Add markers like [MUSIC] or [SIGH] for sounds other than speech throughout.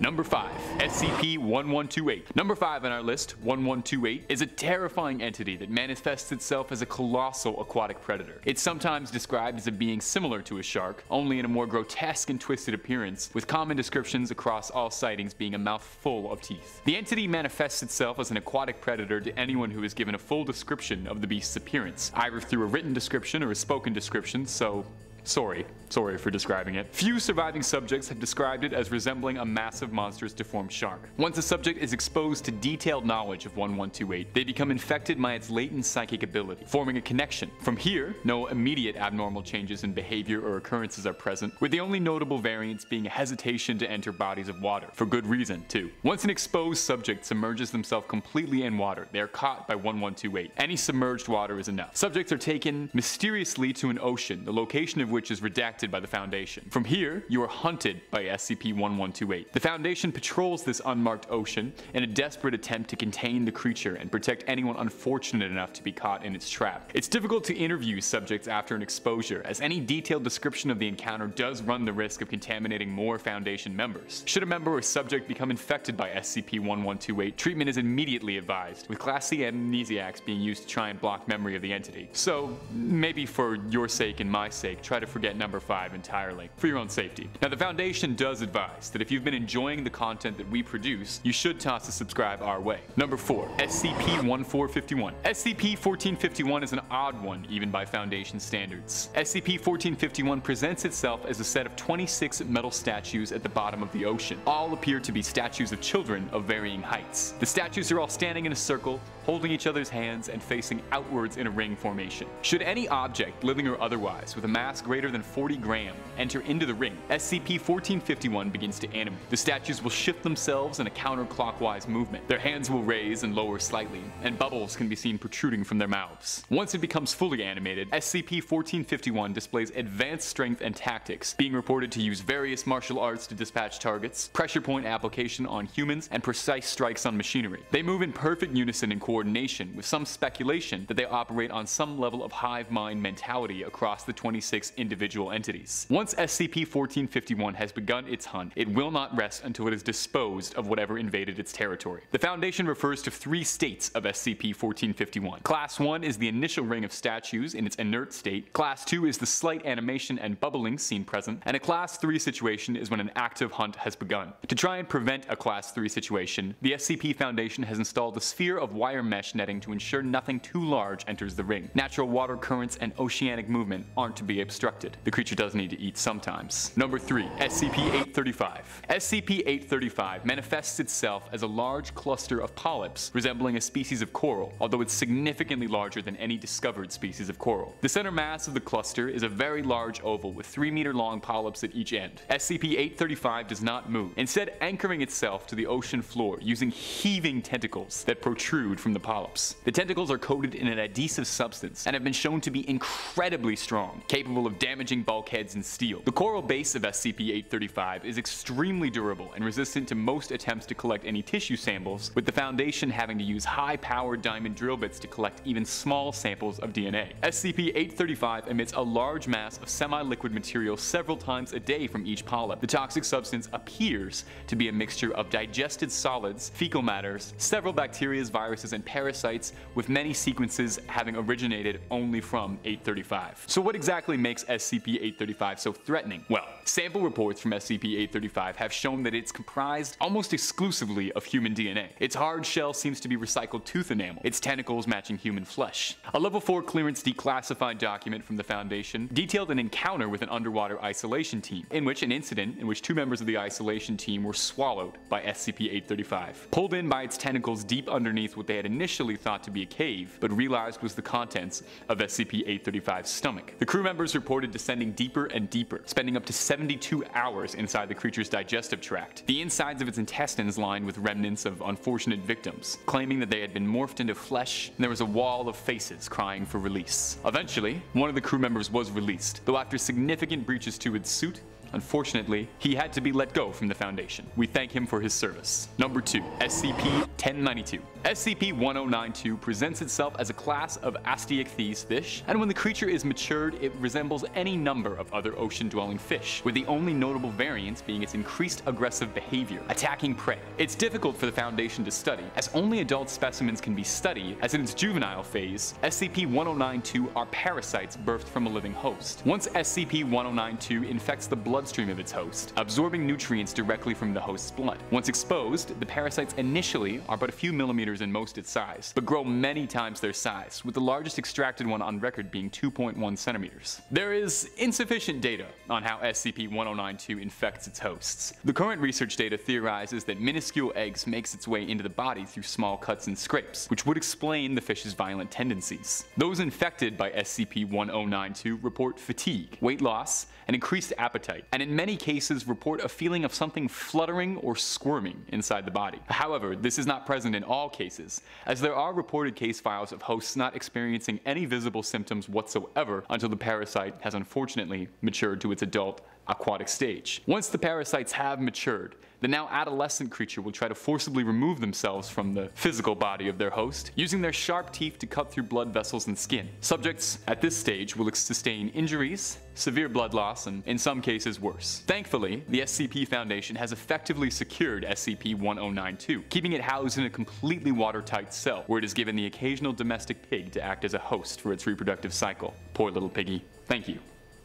Number 5. SCP-1128. Number 5 on our list, 1128, is a terrifying entity that manifests itself as a colossal aquatic predator. It's sometimes described as a being similar to a shark, only in a more grotesque and twisted appearance, with common descriptions across all sightings being a mouth full of teeth. The entity manifests itself as an aquatic predator to anyone who is given a full description of the beast's appearance, either through a written description or a spoken description, so Sorry, sorry for describing it. Few surviving subjects have described it as resembling a massive monstrous deformed shark. Once a subject is exposed to detailed knowledge of 1128, they become infected by its latent psychic ability, forming a connection. From here, no immediate abnormal changes in behavior or occurrences are present, with the only notable variance being a hesitation to enter bodies of water, for good reason too. Once an exposed subject submerges themselves completely in water, they are caught by 1128. Any submerged water is enough. Subjects are taken mysteriously to an ocean, the location of which is redacted by the Foundation. From here, you are hunted by SCP-1128. The Foundation patrols this unmarked ocean in a desperate attempt to contain the creature and protect anyone unfortunate enough to be caught in its trap. It's difficult to interview subjects after an exposure, as any detailed description of the encounter does run the risk of contaminating more Foundation members. Should a member or subject become infected by SCP-1128, treatment is immediately advised, with Class C amnesiacs being used to try and block memory of the entity. So, maybe for your sake and my sake, try to forget number 5 entirely, for your own safety. Now the Foundation does advise that if you've been enjoying the content that we produce, you should toss a subscribe our way. Number 4. SCP-1451 SCP-1451 is an odd one even by Foundation standards. SCP-1451 presents itself as a set of 26 metal statues at the bottom of the ocean. All appear to be statues of children of varying heights. The statues are all standing in a circle, holding each other's hands and facing outwards in a ring formation. Should any object, living or otherwise, with a mass greater than 40 gram enter into the ring, SCP-1451 begins to animate. The statues will shift themselves in a counterclockwise movement. Their hands will raise and lower slightly, and bubbles can be seen protruding from their mouths. Once it becomes fully animated, SCP-1451 displays advanced strength and tactics, being reported to use various martial arts to dispatch targets, pressure point application on humans, and precise strikes on machinery. They move in perfect unison and coordination, with some speculation that they operate on some level of hive mind mentality across the 26 individual entities. Once SCP-1451 has begun its hunt, it will not rest until it has disposed of whatever invaded its territory. The Foundation refers to three states of SCP-1451. Class 1 is the initial ring of statues in its inert state, Class 2 is the slight animation and bubbling seen present, and a Class 3 situation is when an active hunt has begun. To try and prevent a Class 3 situation, the SCP Foundation has installed a sphere of wire mesh netting to ensure nothing too large enters the ring. Natural water currents and oceanic movement aren't to be obstructed. The creature does need to eat sometimes. Number 3. SCP-835 SCP-835 manifests itself as a large cluster of polyps resembling a species of coral, although it's significantly larger than any discovered species of coral. The center mass of the cluster is a very large oval with 3 meter long polyps at each end. SCP-835 does not move, instead anchoring itself to the ocean floor using heaving tentacles that protrude from the polyps. The tentacles are coated in an adhesive substance and have been shown to be incredibly strong, capable of damaging bulkheads and steel. The coral base of SCP-835 is extremely durable and resistant to most attempts to collect any tissue samples, with the Foundation having to use high-powered diamond drill bits to collect even small samples of DNA. SCP-835 emits a large mass of semi-liquid material several times a day from each polyp. The toxic substance appears to be a mixture of digested solids, fecal matters, several bacteria, viruses, and parasites, with many sequences having originated only from 835. So what exactly makes SCP-835 so threatening? Well, sample reports from SCP-835 have shown that it's comprised almost exclusively of human DNA. Its hard shell seems to be recycled tooth enamel, its tentacles matching human flesh. A level 4 clearance declassified document from the Foundation detailed an encounter with an underwater isolation team, in which an incident in which two members of the isolation team were swallowed by SCP-835. Pulled in by its tentacles deep underneath what they had initially thought to be a cave, but realized was the contents of SCP-835's stomach. The crew members reported descending deeper and deeper, spending up to 72 hours inside the creature's digestive tract. The insides of its intestines lined with remnants of unfortunate victims, claiming that they had been morphed into flesh and there was a wall of faces crying for release. Eventually, one of the crew members was released, though after significant breaches to its suit, Unfortunately, he had to be let go from the Foundation. We thank him for his service. Number 2. SCP-1092 SCP-1092 presents itself as a class of Osteichthyes fish, and when the creature is matured, it resembles any number of other ocean-dwelling fish, with the only notable variance being its increased aggressive behavior, attacking prey. It's difficult for the Foundation to study, as only adult specimens can be studied, as in its juvenile phase, SCP-1092 are parasites birthed from a living host. Once SCP-1092 infects the bloodstream of its host, absorbing nutrients directly from the host's blood. Once exposed, the parasites initially are but a few millimeters in most its size, but grow many times their size, with the largest extracted one on record being 2.1 centimeters. There is insufficient data on how SCP-1092 infects its hosts. The current research data theorizes that minuscule eggs makes its way into the body through small cuts and scrapes, which would explain the fish's violent tendencies. Those infected by SCP-1092 report fatigue, weight loss, and increased appetite, and in many cases report a feeling of something fluttering or squirming inside the body. However, this is not present in all cases, as there are reported case files of hosts not experiencing any visible symptoms whatsoever until the parasite has unfortunately matured to its adult aquatic stage. Once the parasites have matured, the now adolescent creature will try to forcibly remove themselves from the physical body of their host, using their sharp teeth to cut through blood vessels and skin. Subjects at this stage will sustain injuries, severe blood loss, and in some cases worse. Thankfully, the SCP Foundation has effectively secured SCP-1092, keeping it housed in a completely watertight cell, where it is given the occasional domestic pig to act as a host for its reproductive cycle. Poor little piggy. Thank you,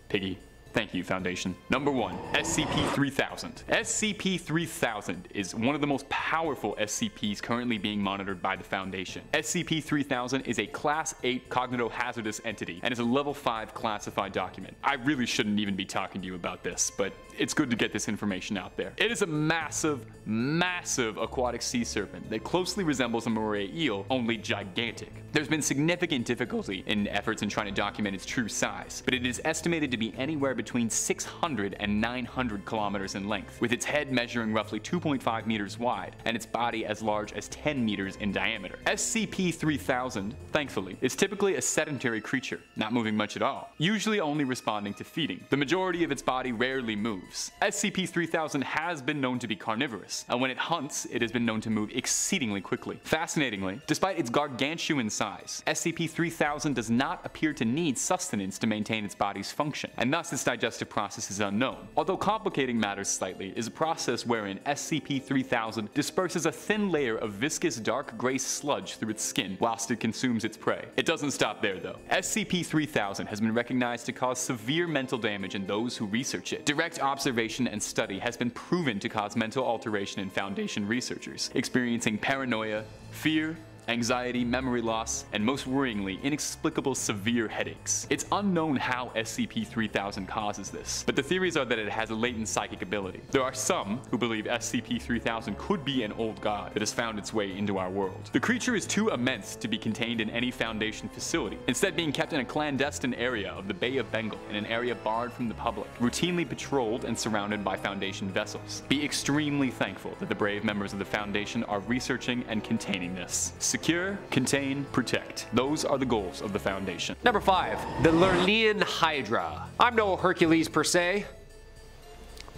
piggy. Thank you, Foundation. Number 1. SCP-3000. SCP-3000 is one of the most powerful SCPs currently being monitored by the Foundation. SCP-3000 is a Class 8 cognitohazardous entity and is a Level 5 classified document. I really shouldn't even be talking to you about this, but it's good to get this information out there. It is a massive, massive aquatic sea serpent that closely resembles a moray eel, only gigantic. There's been significant difficulty in efforts in trying to document its true size, but it is estimated to be anywhere between 600 and 900 kilometers in length, with its head measuring roughly 2.5 meters wide and its body as large as 10 meters in diameter. SCP-3000, thankfully, is typically a sedentary creature, not moving much at all, usually only responding to feeding. The majority of its body rarely moves. SCP-3000 has been known to be carnivorous, and when it hunts, it has been known to move exceedingly quickly. Fascinatingly, despite its gargantuan size, SCP-3000 does not appear to need sustenance to maintain its body's function, and thus its digestive process is unknown. Although complicating matters slightly is a process wherein SCP-3000 disperses a thin layer of viscous dark gray sludge through its skin whilst it consumes its prey. It doesn't stop there though. SCP-3000 has been recognized to cause severe mental damage in those who research it. Direct observation and study has been proven to cause mental alteration in Foundation researchers, experiencing paranoia, fear, anxiety, memory loss, and most worryingly, inexplicable severe headaches. It's unknown how SCP-3000 causes this, but the theories are that it has a latent psychic ability. There are some who believe SCP-3000 could be an old god that has found its way into our world. The creature is too immense to be contained in any Foundation facility, instead being kept in a clandestine area of the Bay of Bengal, in an area barred from the public, routinely patrolled and surrounded by Foundation vessels. Be extremely thankful that the brave members of the Foundation are researching and containing this. Secure, contain, protect. Those are the goals of the Foundation. Number 5. The Lernean Hydra. I'm no Hercules per se.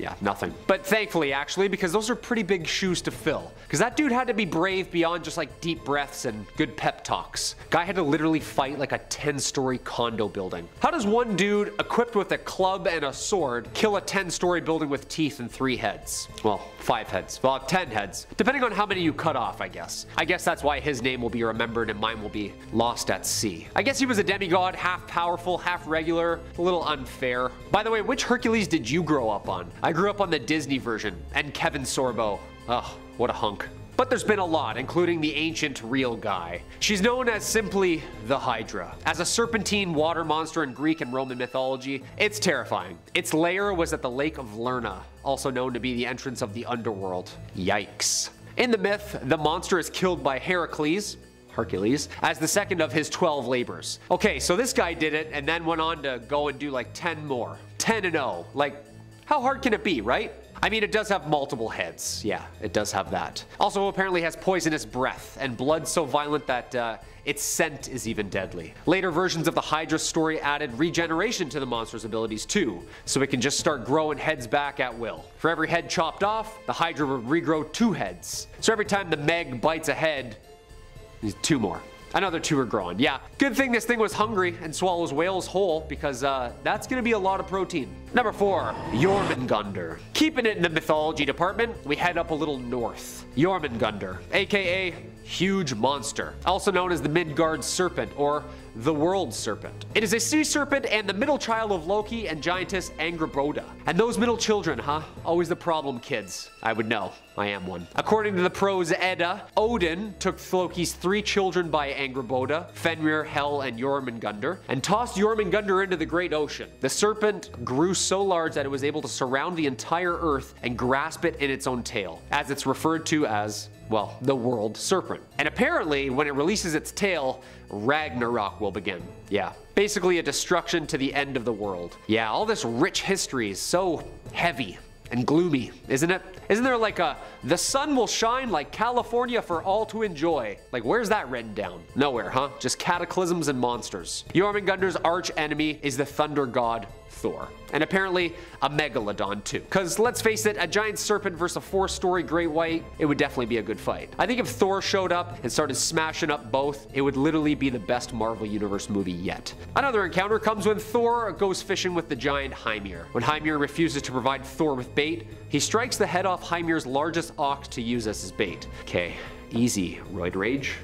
Yeah, nothing. But thankfully, actually, because those are pretty big shoes to fill. Because that dude had to be brave beyond just like deep breaths and good pep talks. Guy had to literally fight like a 10 story condo building. How does one dude equipped with a club and a sword kill a 10 story building with teeth and three heads? Well, five heads. Well, 10 heads. Depending on how many you cut off, I guess. I guess that's why his name will be remembered and mine will be lost at sea. I guess he was a demigod, half powerful, half regular, a little unfair. By the way, which Hercules did you grow up on? I grew up on the Disney version, and Kevin Sorbo. Ugh, what a hunk. But there's been a lot, including the ancient real guy. She's known as simply the Hydra. As a serpentine water monster in Greek and Roman mythology, it's terrifying. Its lair was at the Lake of Lerna, also known to be the entrance of the underworld. Yikes. In the myth, the monster is killed by Heracles, Hercules, as the second of his 12 labors. Okay, so this guy did it and then went on to go and do like 10 more. 10 and 0. Like, how hard can it be, right? I mean, it does have multiple heads. Yeah, it does have that. Also, apparently has poisonous breath and blood so violent that uh, its scent is even deadly. Later versions of the Hydra story added regeneration to the monster's abilities too, so it can just start growing heads back at will. For every head chopped off, the Hydra would regrow two heads. So every time the Meg bites a head, two more. Another two are growing. Yeah, good thing this thing was hungry and swallows whales whole because uh, that's gonna be a lot of protein. Number four, Jormungandr. Keeping it in the mythology department, we head up a little north. Jormungandr, aka huge monster, also known as the Midgard serpent or the world serpent. It is a sea serpent and the middle child of Loki and giantess Angrboda. And those middle children, huh? Always the problem kids. I would know. I am one. According to the prose Edda, Odin took Loki's three children by Angrboda, Fenrir, Hel, and Jormungandr, and tossed Jormungandr into the great ocean. The serpent grew so large that it was able to surround the entire earth and grasp it in its own tail, as it's referred to as well, the world serpent. And apparently, when it releases its tail, Ragnarok will begin. Yeah, basically a destruction to the end of the world. Yeah, all this rich history is so heavy and gloomy, isn't it? Isn't there like a, the sun will shine like California for all to enjoy? Like, where's that written down? Nowhere, huh? Just cataclysms and monsters. Jormungandr's arch enemy is the thunder god Thor. And apparently a megalodon too. Cause let's face it, a giant serpent versus a four story great white, it would definitely be a good fight. I think if Thor showed up and started smashing up both, it would literally be the best Marvel Universe movie yet. Another encounter comes when Thor goes fishing with the giant Hymir. When Hymir refuses to provide Thor with bait, he strikes the head off Hymir's largest ox to use as his bait. Okay, easy, Roid Rage.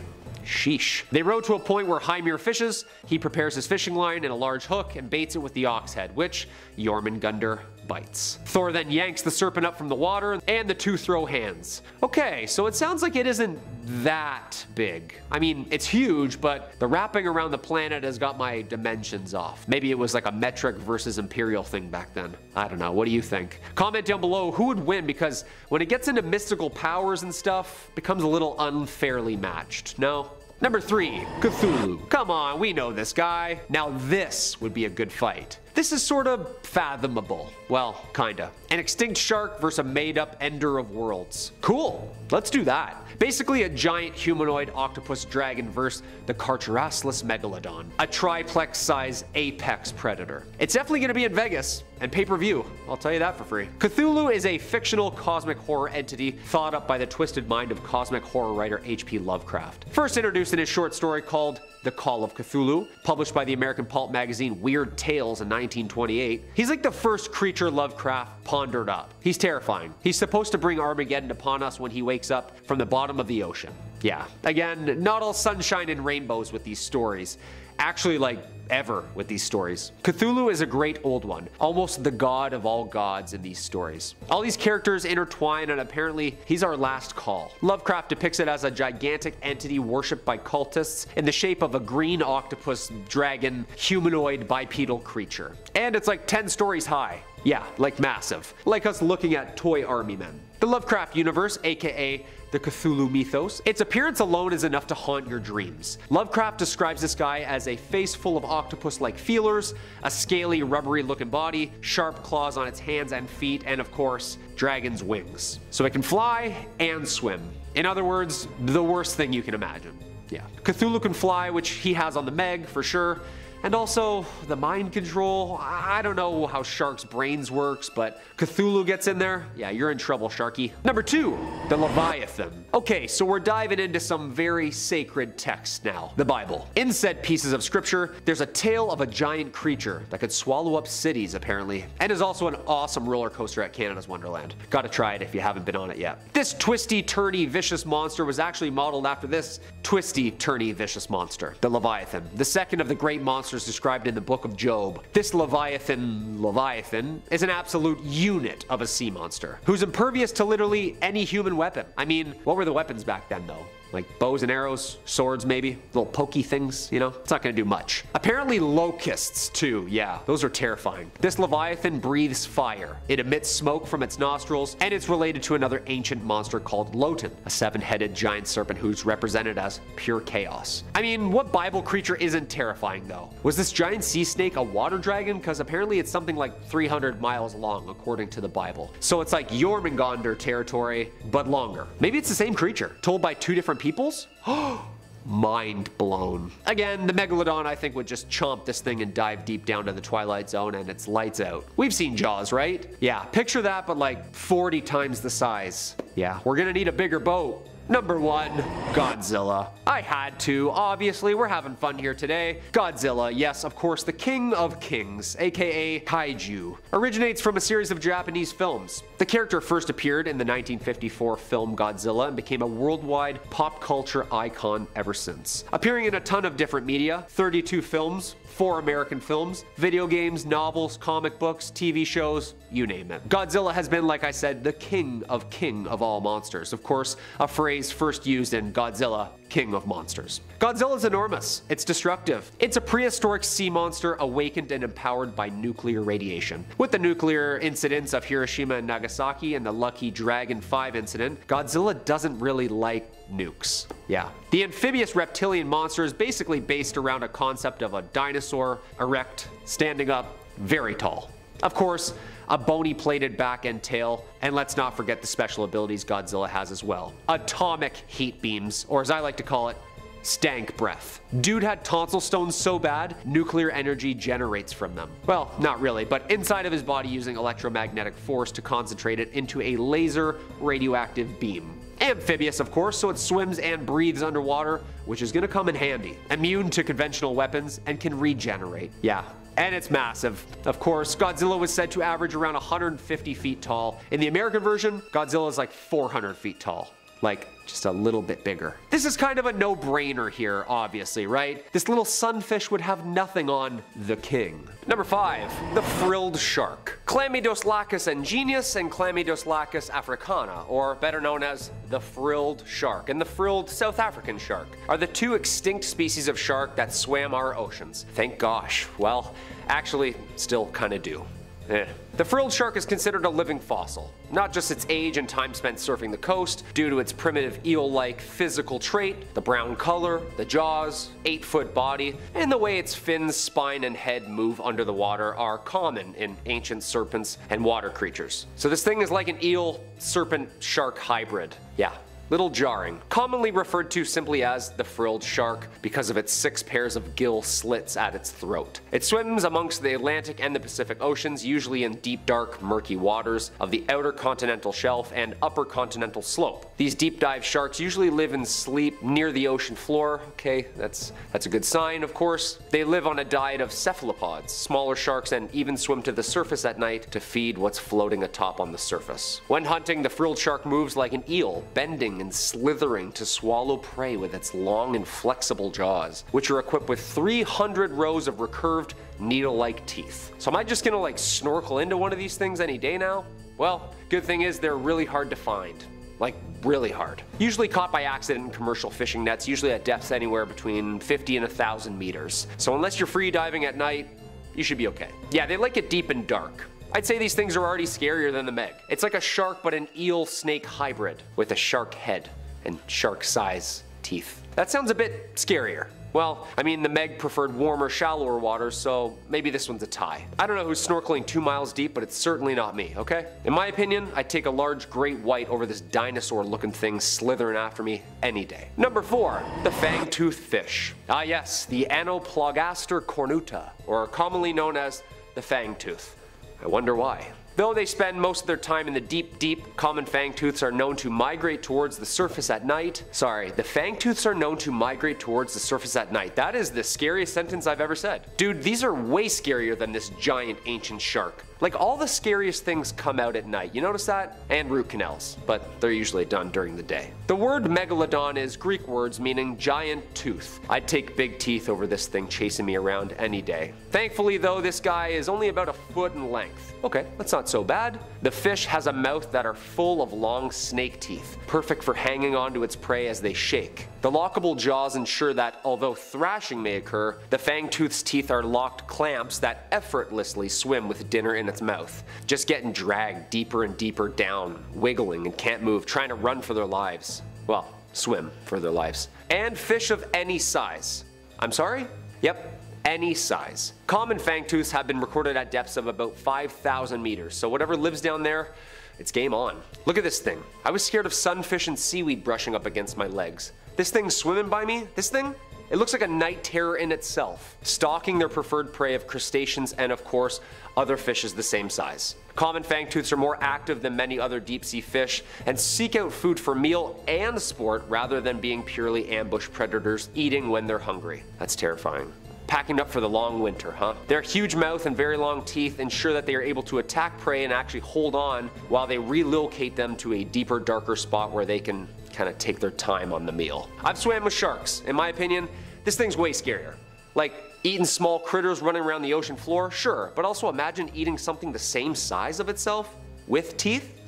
Sheesh. They row to a point where Hymir fishes, he prepares his fishing line and a large hook and baits it with the ox head, which Jormungandr bites. Thor then yanks the serpent up from the water and the two throw hands. Okay, so it sounds like it isn't that big. I mean, it's huge, but the wrapping around the planet has got my dimensions off. Maybe it was like a metric versus imperial thing back then. I don't know. What do you think? Comment down below who would win because when it gets into mystical powers and stuff, becomes a little unfairly matched. No? Number three, Cthulhu. Come on, we know this guy. Now this would be a good fight. This is sort of fathomable. Well, kinda. An extinct shark versus a made up ender of worlds. Cool, let's do that. Basically a giant humanoid octopus dragon versus the Carcharocles megalodon, a triplex size apex predator. It's definitely gonna be in Vegas and pay-per-view, I'll tell you that for free. Cthulhu is a fictional cosmic horror entity thought up by the twisted mind of cosmic horror writer H.P. Lovecraft. First introduced in his short story called the Call of Cthulhu, published by the American pulp magazine Weird Tales in 1928. He's like the first creature Lovecraft pondered up. He's terrifying. He's supposed to bring Armageddon upon us when he wakes up from the bottom of the ocean. Yeah, again, not all sunshine and rainbows with these stories. Actually, like ever with these stories. Cthulhu is a great old one, almost the god of all gods in these stories. All these characters intertwine and apparently he's our last call. Lovecraft depicts it as a gigantic entity worshipped by cultists in the shape of a green octopus dragon humanoid bipedal creature. And it's like 10 stories high. Yeah, like massive. Like us looking at toy army men. The Lovecraft universe, aka the Cthulhu mythos, its appearance alone is enough to haunt your dreams. Lovecraft describes this guy as a face full of octopus-like feelers, a scaly, rubbery looking body, sharp claws on its hands and feet, and of course, dragon's wings. So it can fly and swim. In other words, the worst thing you can imagine. Yeah. Cthulhu can fly, which he has on the Meg for sure, and also, the mind control, I don't know how sharks' brains works, but Cthulhu gets in there, yeah, you're in trouble, Sharky. Number two, the Leviathan. Okay, so we're diving into some very sacred texts now, the Bible. In said pieces of scripture, there's a tale of a giant creature that could swallow up cities, apparently, and is also an awesome roller coaster at Canada's Wonderland. Gotta try it if you haven't been on it yet. This twisty, turny, vicious monster was actually modeled after this twisty, turny, vicious monster, the Leviathan, the second of the great monsters monsters described in the book of Job. This Leviathan, Leviathan, is an absolute unit of a sea monster, who's impervious to literally any human weapon. I mean, what were the weapons back then though? Like bows and arrows, swords maybe, little pokey things, you know? It's not gonna do much. Apparently locusts too, yeah, those are terrifying. This leviathan breathes fire. It emits smoke from its nostrils, and it's related to another ancient monster called Lotan, a seven-headed giant serpent who's represented as pure chaos. I mean, what Bible creature isn't terrifying though? Was this giant sea snake a water dragon? Because apparently it's something like 300 miles long according to the Bible. So it's like Jormungandr territory, but longer. Maybe it's the same creature, told by two different peoples? [GASPS] Mind blown. Again, the Megalodon I think would just chomp this thing and dive deep down to the Twilight Zone and it's lights out. We've seen Jaws, right? Yeah, picture that but like 40 times the size. Yeah, we're gonna need a bigger boat. Number one, Godzilla. I had to, obviously, we're having fun here today. Godzilla, yes, of course, the king of kings, aka kaiju, originates from a series of Japanese films. The character first appeared in the 1954 film Godzilla and became a worldwide pop culture icon ever since. Appearing in a ton of different media, 32 films, four American films, video games, novels, comic books, TV shows, you name it. Godzilla has been, like I said, the king of king of all monsters. Of course, a first used in Godzilla, King of Monsters. Godzilla is enormous. It's destructive. It's a prehistoric sea monster awakened and empowered by nuclear radiation. With the nuclear incidents of Hiroshima and Nagasaki and the Lucky Dragon 5 incident, Godzilla doesn't really like nukes. Yeah. The amphibious reptilian monster is basically based around a concept of a dinosaur, erect, standing up, very tall. Of course, a bony plated back and tail, and let's not forget the special abilities Godzilla has as well. Atomic heat beams, or as I like to call it, stank breath. Dude had tonsil stones so bad, nuclear energy generates from them. Well, not really, but inside of his body using electromagnetic force to concentrate it into a laser radioactive beam. Amphibious, of course, so it swims and breathes underwater, which is gonna come in handy. Immune to conventional weapons and can regenerate. Yeah, and it's massive. Of course, Godzilla was said to average around 150 feet tall. In the American version, Godzilla is like 400 feet tall. Like, just a little bit bigger. This is kind of a no-brainer here, obviously, right? This little sunfish would have nothing on the king. Number 5. The Frilled Shark. Chlamydoselachus anguineus and Chlamydoselachus africana, or better known as the frilled shark and the frilled South African shark, are the two extinct species of shark that swam our oceans. Thank gosh. Well, actually, still kinda do. Eh. The frilled shark is considered a living fossil, not just its age and time spent surfing the coast, due to its primitive eel-like physical trait, the brown color, the jaws, 8-foot body, and the way its fins, spine, and head move under the water are common in ancient serpents and water creatures. So this thing is like an eel-serpent-shark hybrid. Yeah, little jarring. Commonly referred to simply as the frilled shark because of its six pairs of gill slits at its throat. It swims amongst the Atlantic and the Pacific Oceans, usually in deep dark murky waters of the outer continental shelf and upper continental slope. These deep dive sharks usually live and sleep near the ocean floor. Okay, that's that's a good sign, of course. They live on a diet of cephalopods, smaller sharks, and even swim to the surface at night to feed what's floating atop on the surface. When hunting, the frilled shark moves like an eel, bending and slithering to swallow prey with its long and flexible jaws, which are equipped with 300 rows of recurved, needle-like teeth. So am I just gonna like snorkel into one of these things any day now? Well, good thing is they're really hard to find. Like, really hard. Usually caught by accident in commercial fishing nets, usually at depths anywhere between 50 and 1,000 meters. So unless you're free diving at night, you should be okay. Yeah, they like it deep and dark. I'd say these things are already scarier than the Meg. It's like a shark but an eel-snake hybrid with a shark head and shark-size teeth. That sounds a bit scarier. Well, I mean, the Meg preferred warmer, shallower waters, so maybe this one's a tie. I don't know who's snorkeling two miles deep, but it's certainly not me, okay? In my opinion, I'd take a large great white over this dinosaur-looking thing slithering after me any day. Number 4. The fang-toothed fish. Ah yes, the Anoplogaster cornuta, or commonly known as the fang-tooth. I wonder why. Though they spend most of their time in the deep, deep, common fangtooths are known to migrate towards the surface at night. Sorry, the fangtooths are known to migrate towards the surface at night. That is the scariest sentence I've ever said. Dude, these are way scarier than this giant ancient shark. Like all the scariest things come out at night. You notice that? And root canals, but they're usually done during the day. The word megalodon is Greek words meaning giant tooth. I'd take big teeth over this thing chasing me around any day. Thankfully though, this guy is only about a foot in length. Okay, that's not so bad. The fish has a mouth that are full of long snake teeth, perfect for hanging onto its prey as they shake. The lockable jaws ensure that, although thrashing may occur, the fangtooth's teeth are locked clamps that effortlessly swim with dinner in its mouth, just getting dragged deeper and deeper down, wiggling and can't move, trying to run for their lives. Well, swim for their lives. And fish of any size. I'm sorry? Yep, any size. Common fangtooths have been recorded at depths of about 5,000 meters, so whatever lives down there, it's game on. Look at this thing. I was scared of sunfish and seaweed brushing up against my legs. This thing swimming by me, this thing, it looks like a night terror in itself, stalking their preferred prey of crustaceans and of course, other fishes the same size. Common fangtooths are more active than many other deep sea fish and seek out food for meal and sport rather than being purely ambush predators eating when they're hungry. That's terrifying packing up for the long winter, huh? Their huge mouth and very long teeth ensure that they are able to attack prey and actually hold on while they relocate them to a deeper, darker spot where they can kind of take their time on the meal. I've swam with sharks. In my opinion, this thing's way scarier. Like, eating small critters running around the ocean floor, sure, but also imagine eating something the same size of itself with teeth?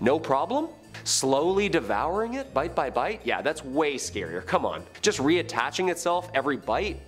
No problem? Slowly devouring it bite by bite? Yeah, that's way scarier. Come on. Just reattaching itself every bite?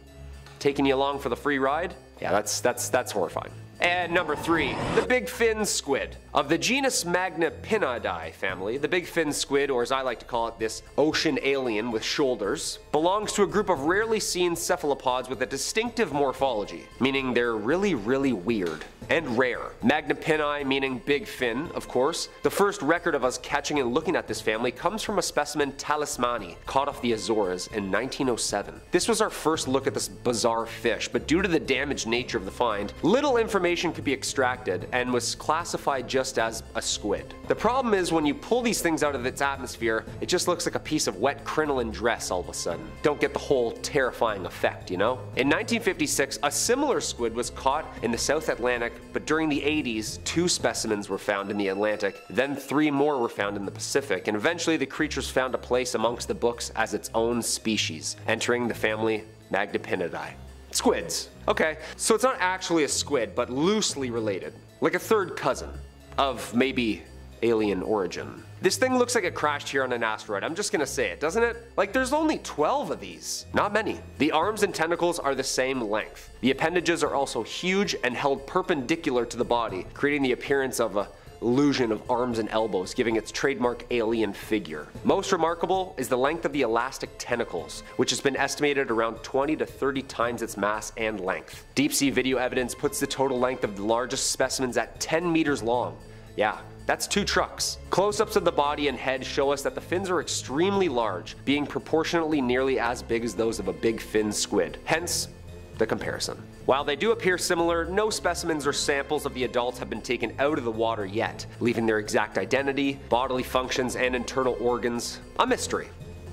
taking you along for the free ride? Yeah, that's, that's, that's horrifying. And number three, the big fin squid. Of the genus Magnapinidae family, the big fin squid, or as I like to call it, this ocean alien with shoulders, belongs to a group of rarely seen cephalopods with a distinctive morphology, meaning they're really, really weird and rare. Magnapini meaning big fin, of course. The first record of us catching and looking at this family comes from a specimen talismani caught off the Azores in 1907. This was our first look at this bizarre fish, but due to the damaged nature of the find, little information could be extracted and was classified just as a squid. The problem is when you pull these things out of its atmosphere, it just looks like a piece of wet crinoline dress all of a sudden. Don't get the whole terrifying effect, you know? In 1956, a similar squid was caught in the South Atlantic but during the 80s, two specimens were found in the Atlantic, then three more were found in the Pacific, and eventually the creatures found a place amongst the books as its own species, entering the family Magnapinidae. Squids. Okay, so it's not actually a squid, but loosely related, like a third cousin of maybe alien origin. This thing looks like it crashed here on an asteroid, I'm just gonna say it, doesn't it? Like there's only 12 of these, not many. The arms and tentacles are the same length. The appendages are also huge and held perpendicular to the body, creating the appearance of a illusion of arms and elbows, giving its trademark alien figure. Most remarkable is the length of the elastic tentacles, which has been estimated around 20 to 30 times its mass and length. Deep sea video evidence puts the total length of the largest specimens at 10 meters long. Yeah, that's two trucks. Close-ups of the body and head show us that the fins are extremely large, being proportionately nearly as big as those of a big fin squid. Hence, the comparison. While they do appear similar, no specimens or samples of the adults have been taken out of the water yet, leaving their exact identity, bodily functions, and internal organs a mystery.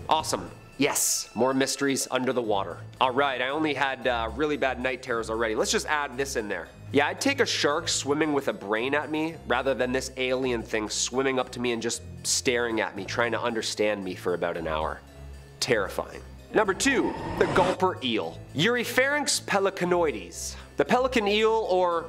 Awesome. Yes, more mysteries under the water. Alright, I only had uh, really bad night terrors already. Let's just add this in there. Yeah, I'd take a shark swimming with a brain at me rather than this alien thing swimming up to me and just staring at me, trying to understand me for about an hour. Terrifying. Number two, the gulper eel. Eurypharynx pelicanoides. The pelican eel, or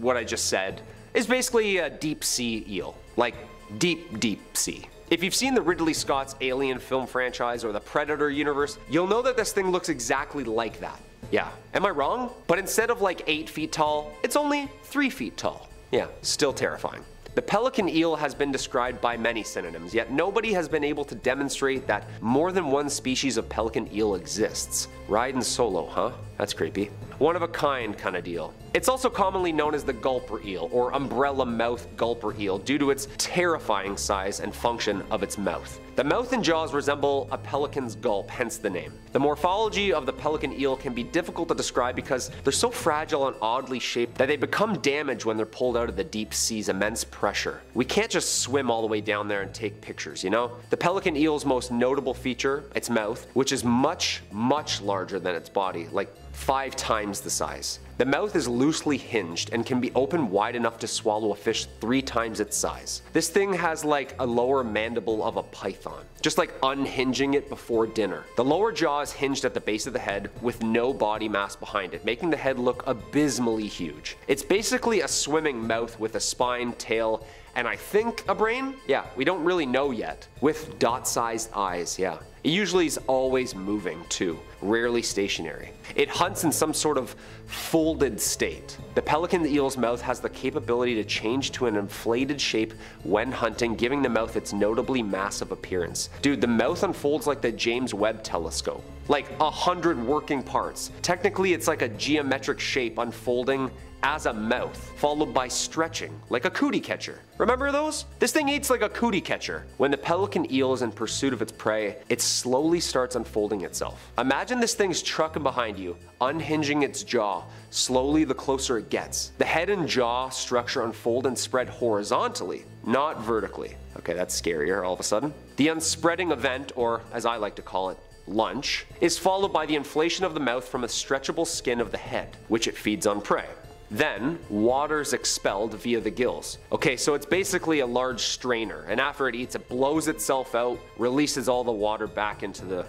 what I just said, is basically a deep sea eel. Like deep, deep sea. If you've seen the Ridley Scott's Alien film franchise or the Predator universe, you'll know that this thing looks exactly like that. Yeah, am I wrong? But instead of like 8 feet tall, it's only 3 feet tall. Yeah, still terrifying. The pelican eel has been described by many synonyms, yet nobody has been able to demonstrate that more than one species of pelican eel exists. Riding solo, huh? That's creepy. One of a kind kind of deal. It's also commonly known as the gulper eel or umbrella mouth gulper eel due to its terrifying size and function of its mouth. The mouth and jaws resemble a pelican's gulp, hence the name. The morphology of the pelican eel can be difficult to describe because they're so fragile and oddly shaped that they become damaged when they're pulled out of the deep sea's immense pressure. We can't just swim all the way down there and take pictures, you know? The pelican eel's most notable feature, its mouth, which is much, much larger than its body, like five times the size. The mouth is loosely hinged and can be opened wide enough to swallow a fish three times its size. This thing has like a lower mandible of a python, just like unhinging it before dinner. The lower jaw is hinged at the base of the head with no body mass behind it, making the head look abysmally huge. It's basically a swimming mouth with a spine, tail, and I think a brain? Yeah, we don't really know yet. With dot-sized eyes, yeah. It usually is always moving too, rarely stationary. It hunts in some sort of folded state. The pelican eel's mouth has the capability to change to an inflated shape when hunting, giving the mouth its notably massive appearance. Dude, the mouth unfolds like the James Webb telescope. Like a hundred working parts. Technically, it's like a geometric shape unfolding as a mouth, followed by stretching, like a cootie catcher. Remember those? This thing eats like a cootie catcher. When the pelican eel is in pursuit of its prey, it slowly starts unfolding itself. Imagine this thing's trucking behind you, unhinging its jaw, slowly the closer it gets. The head and jaw structure unfold and spread horizontally, not vertically. Okay, that's scarier all of a sudden. The unspreading event, or as I like to call it, lunch, is followed by the inflation of the mouth from a stretchable skin of the head, which it feeds on prey. Then, water's expelled via the gills. Okay, so it's basically a large strainer, and after it eats, it blows itself out, releases all the water back into the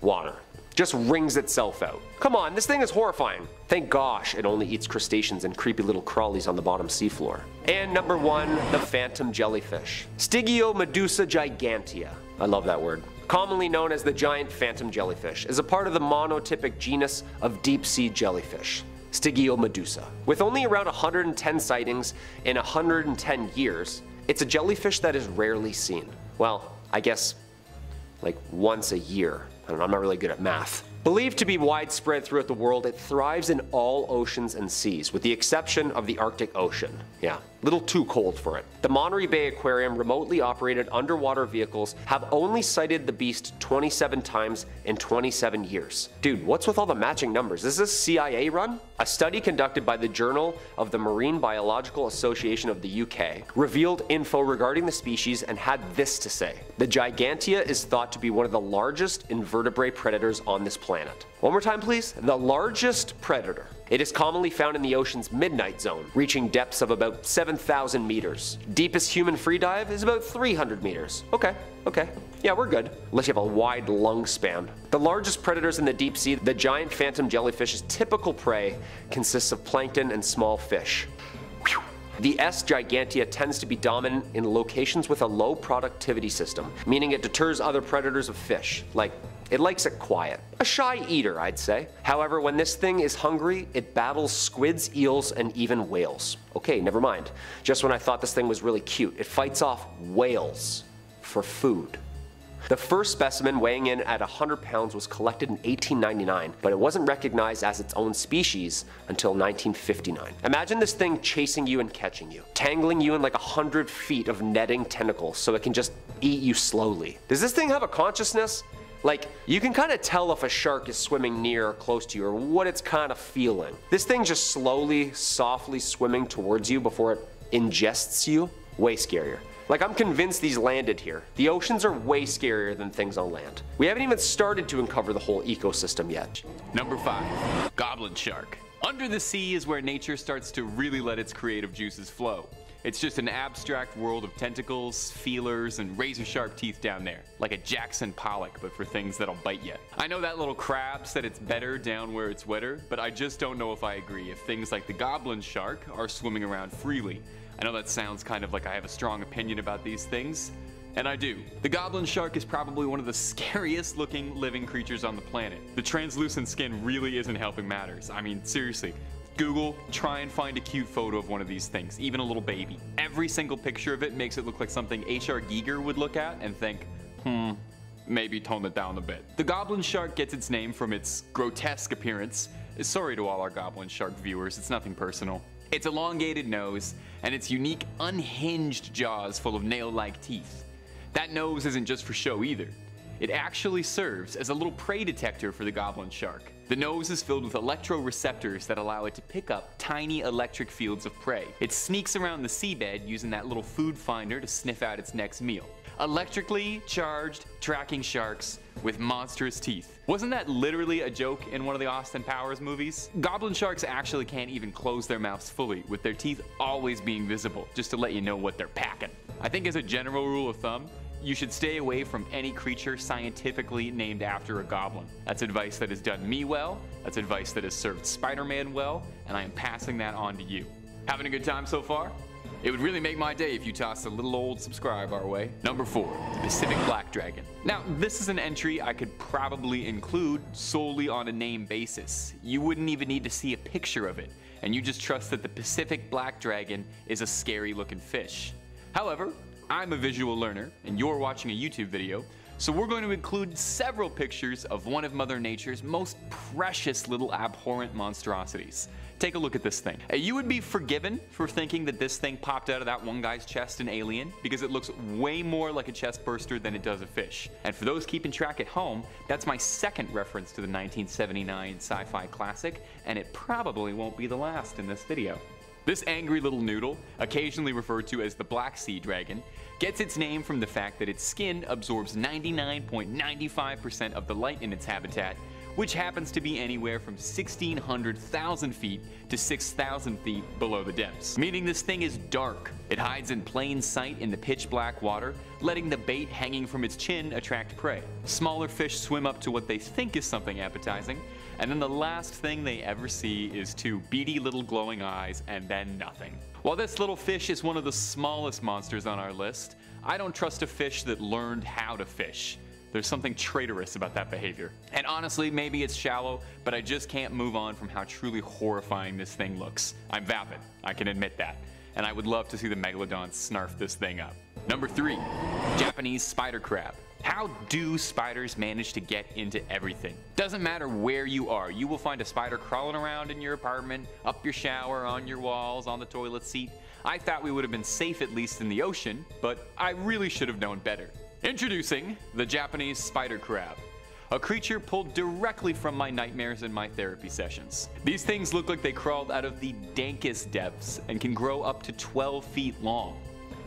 water. Just wrings itself out. Come on, this thing is horrifying. Thank gosh it only eats crustaceans and creepy little crawlies on the bottom seafloor. And number one, the phantom jellyfish. Stygiomedusa gigantea. I love that word commonly known as the giant phantom jellyfish, is a part of the monotypic genus of deep sea jellyfish. Stygiomedusa. With only around 110 sightings in 110 years, it's a jellyfish that is rarely seen. Well, I guess like once a year. I know, I'm not really good at math. Believed to be widespread throughout the world, it thrives in all oceans and seas, with the exception of the Arctic Ocean. Yeah, little too cold for it. The Monterey Bay Aquarium remotely operated underwater vehicles have only sighted the beast 27 times in 27 years. Dude, what's with all the matching numbers? Is this CIA run? A study conducted by the Journal of the Marine Biological Association of the UK revealed info regarding the species and had this to say. The Gigantea is thought to be one of the largest invertebrate predators on this planet. One more time please. The largest predator. It is commonly found in the ocean's midnight zone, reaching depths of about 7,000 meters. Deepest human free dive is about 300 meters. Okay, okay. Yeah, we're good. Unless you have a wide lung span. The largest predators in the deep sea, the giant phantom jellyfish's typical prey consists of plankton and small fish. The S. gigantea tends to be dominant in locations with a low productivity system, meaning it deters other predators of fish, like it likes it quiet. A shy eater, I'd say. However, when this thing is hungry, it battles squids, eels, and even whales. Okay, never mind. Just when I thought this thing was really cute, it fights off whales for food. The first specimen weighing in at 100 pounds was collected in 1899, but it wasn't recognized as its own species until 1959. Imagine this thing chasing you and catching you, tangling you in like 100 feet of netting tentacles so it can just eat you slowly. Does this thing have a consciousness? Like, you can kind of tell if a shark is swimming near or close to you or what it's kind of feeling. This thing just slowly, softly swimming towards you before it ingests you, way scarier. Like, I'm convinced these landed here. The oceans are way scarier than things on land. We haven't even started to uncover the whole ecosystem yet. Number 5. Goblin Shark. Under the sea is where nature starts to really let its creative juices flow. It's just an abstract world of tentacles, feelers, and razor sharp teeth down there. Like a Jackson Pollock, but for things that'll bite you. I know that little crab said it's better down where it's wetter, but I just don't know if I agree if things like the goblin shark are swimming around freely. I know that sounds kind of like I have a strong opinion about these things, and I do. The goblin shark is probably one of the [LAUGHS] scariest looking living creatures on the planet. The translucent skin really isn't helping matters. I mean, seriously, Google, try and find a cute photo of one of these things, even a little baby. Every single picture of it makes it look like something H.R. Giger would look at and think, hmm, maybe tone it down a bit. The goblin shark gets its name from its grotesque appearance. Sorry to all our goblin shark viewers, it's nothing personal. Its elongated nose and its unique unhinged jaws full of nail-like teeth. That nose isn't just for show either. It actually serves as a little prey detector for the goblin shark. The nose is filled with electroreceptors that allow it to pick up tiny electric fields of prey. It sneaks around the seabed using that little food finder to sniff out its next meal. Electrically charged tracking sharks with monstrous teeth. Wasn't that literally a joke in one of the Austin Powers movies? Goblin sharks actually can't even close their mouths fully, with their teeth always being visible, just to let you know what they're packing. I think as a general rule of thumb, you should stay away from any creature scientifically named after a goblin. That's advice that has done me well, that's advice that has served Spider Man well, and I am passing that on to you. Having a good time so far? It would really make my day if you tossed a little old subscribe our way. Number 4. The Pacific Black Dragon. Now, this is an entry I could probably include solely on a name basis. You wouldn't even need to see a picture of it, and you just trust that the Pacific Black Dragon is a scary looking fish. However, I'm a visual learner, and you're watching a YouTube video, so we're going to include several pictures of one of Mother Nature's most precious little abhorrent monstrosities. Take a look at this thing. Uh, you would be forgiven for thinking that this thing popped out of that one guy's chest in Alien because it looks way more like a chest burster than it does a fish. And for those keeping track at home, that's my second reference to the 1979 sci-fi classic, and it probably won't be the last in this video. This angry little noodle, occasionally referred to as the Black Sea Dragon, gets its name from the fact that its skin absorbs 99.95% of the light in its habitat, which happens to be anywhere from 1600,000 feet to 6,000 feet below the depths. Meaning this thing is dark. It hides in plain sight in the pitch black water, letting the bait hanging from its chin attract prey. Smaller fish swim up to what they think is something appetizing, and then the last thing they ever see is two beady little glowing eyes and then nothing. While this little fish is one of the smallest monsters on our list, I don't trust a fish that learned how to fish. There's something traitorous about that behavior. And honestly, maybe it's shallow, but I just can't move on from how truly horrifying this thing looks. I'm vapid, I can admit that. And I would love to see the Megalodon snarf this thing up. Number 3. Japanese Spider Crab. How do spiders manage to get into everything? Doesn't matter where you are, you will find a spider crawling around in your apartment, up your shower, on your walls, on the toilet seat. I thought we would have been safe at least in the ocean, but I really should have known better. Introducing the Japanese spider crab. A creature pulled directly from my nightmares and my therapy sessions. These things look like they crawled out of the dankest depths and can grow up to 12 feet long.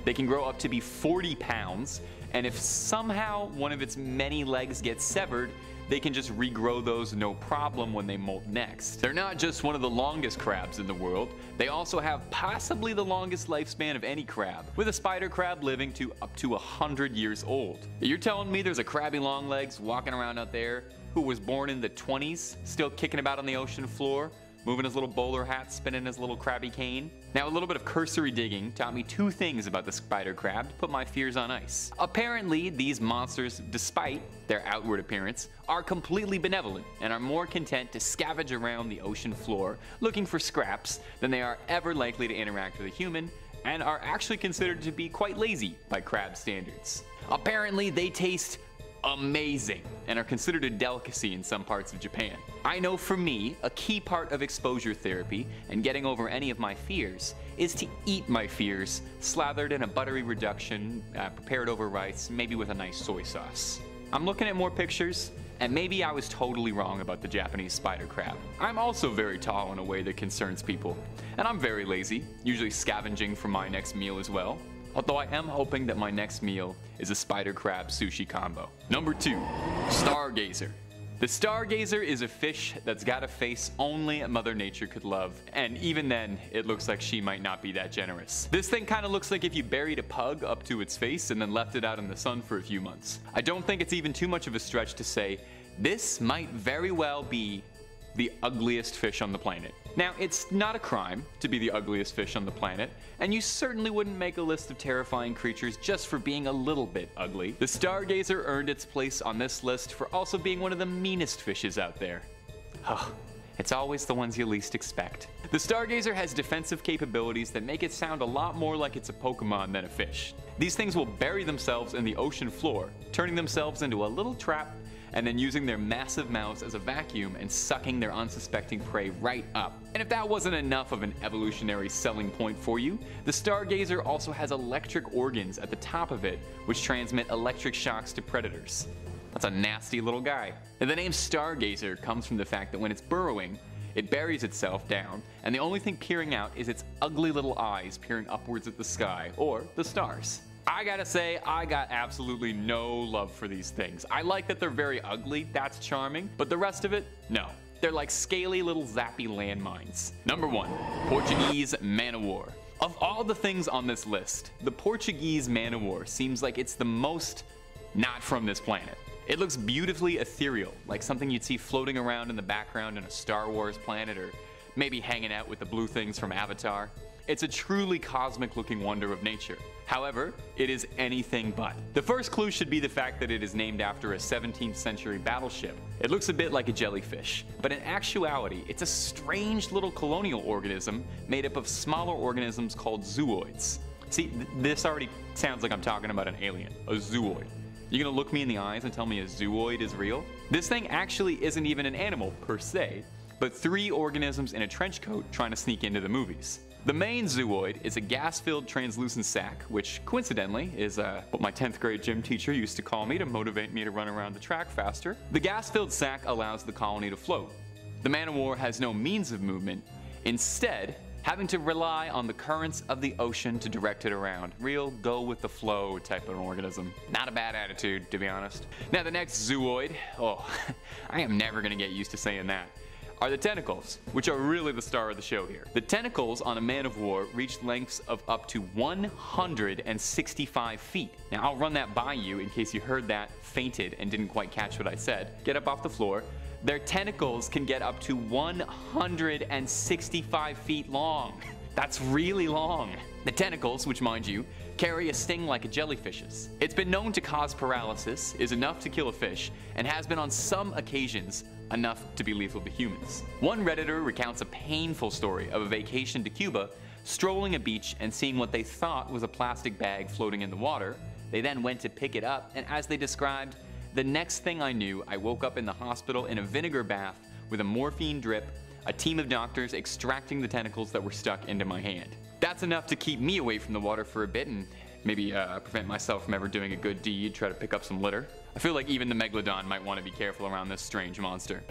They can grow up to be 40 pounds, and if somehow one of its many legs gets severed, they can just regrow those no problem when they molt next. They're not just one of the longest crabs in the world, they also have possibly the longest lifespan of any crab, with a spider crab living to up to 100 years old. You're telling me there's a crabby longlegs walking around out there who was born in the 20s, still kicking about on the ocean floor, moving his little bowler hat, spinning his little crabby cane. Now, a little bit of cursory digging taught me two things about the spider crab to put my fears on ice. Apparently, these monsters, despite their outward appearance, are completely benevolent and are more content to scavenge around the ocean floor looking for scraps than they are ever likely to interact with a human and are actually considered to be quite lazy by crab standards. Apparently, they taste amazing and are considered a delicacy in some parts of Japan. I know for me, a key part of exposure therapy and getting over any of my fears is to eat my fears, slathered in a buttery reduction, uh, prepared over rice, maybe with a nice soy sauce. I'm looking at more pictures, and maybe I was totally wrong about the Japanese spider crab. I'm also very tall in a way that concerns people, and I'm very lazy, usually scavenging for my next meal as well although I am hoping that my next meal is a spider crab sushi combo. Number 2. Stargazer. The stargazer is a fish that's got a face only Mother Nature could love, and even then, it looks like she might not be that generous. This thing kinda looks like if you buried a pug up to its face and then left it out in the sun for a few months. I don't think it's even too much of a stretch to say this might very well be the ugliest fish on the planet. Now, it's not a crime to be the ugliest fish on the planet, and you certainly wouldn't make a list of terrifying creatures just for being a little bit ugly. The Stargazer earned its place on this list for also being one of the meanest fishes out there. Huh. It's always the ones you least expect. The Stargazer has defensive capabilities that make it sound a lot more like it's a Pokemon than a fish. These things will bury themselves in the ocean floor, turning themselves into a little trap and then using their massive mouths as a vacuum and sucking their unsuspecting prey right up. And if that wasn't enough of an evolutionary selling point for you, the Stargazer also has electric organs at the top of it, which transmit electric shocks to predators. That's a nasty little guy. And the name Stargazer comes from the fact that when it's burrowing, it buries itself down, and the only thing peering out is its ugly little eyes peering upwards at the sky, or the stars. I gotta say, I got absolutely no love for these things. I like that they're very ugly, that's charming, but the rest of it, no. They're like scaly little zappy landmines. Number one, Portuguese man o' war. Of all the things on this list, the Portuguese man o' war seems like it's the most not from this planet. It looks beautifully ethereal, like something you'd see floating around in the background in a Star Wars planet or maybe hanging out with the blue things from Avatar. It's a truly cosmic looking wonder of nature. However, it is anything but. The first clue should be the fact that it is named after a 17th century battleship. It looks a bit like a jellyfish, but in actuality, it's a strange little colonial organism made up of smaller organisms called zooids. See, th this already sounds like I'm talking about an alien, a zooid. You gonna look me in the eyes and tell me a zooid is real? This thing actually isn't even an animal per se, but three organisms in a trench coat trying to sneak into the movies. The main zooid is a gas-filled translucent sac, which coincidentally is uh, what my 10th grade gym teacher used to call me to motivate me to run around the track faster. The gas-filled sac allows the colony to float. The man o' war has no means of movement, instead having to rely on the currents of the ocean to direct it around. Real go with the flow type of organism. Not a bad attitude, to be honest. Now the next zooid, oh, [LAUGHS] I am never gonna get used to saying that are the tentacles, which are really the star of the show here. The tentacles on a man of war reach lengths of up to 165 feet. Now I'll run that by you in case you heard that, fainted, and didn't quite catch what I said. Get up off the floor. Their tentacles can get up to 165 feet long. [LAUGHS] That's really long. The tentacles, which mind you, carry a sting like a jellyfish's. It's been known to cause paralysis, is enough to kill a fish, and has been on some occasions enough to be lethal to humans. One Redditor recounts a painful story of a vacation to Cuba, strolling a beach and seeing what they thought was a plastic bag floating in the water. They then went to pick it up, and as they described, the next thing I knew, I woke up in the hospital in a vinegar bath with a morphine drip, a team of doctors extracting the tentacles that were stuck into my hand. That's enough to keep me away from the water for a bit and maybe uh, prevent myself from ever doing a good deed, try to pick up some litter. I feel like even the Megalodon might want to be careful around this strange monster.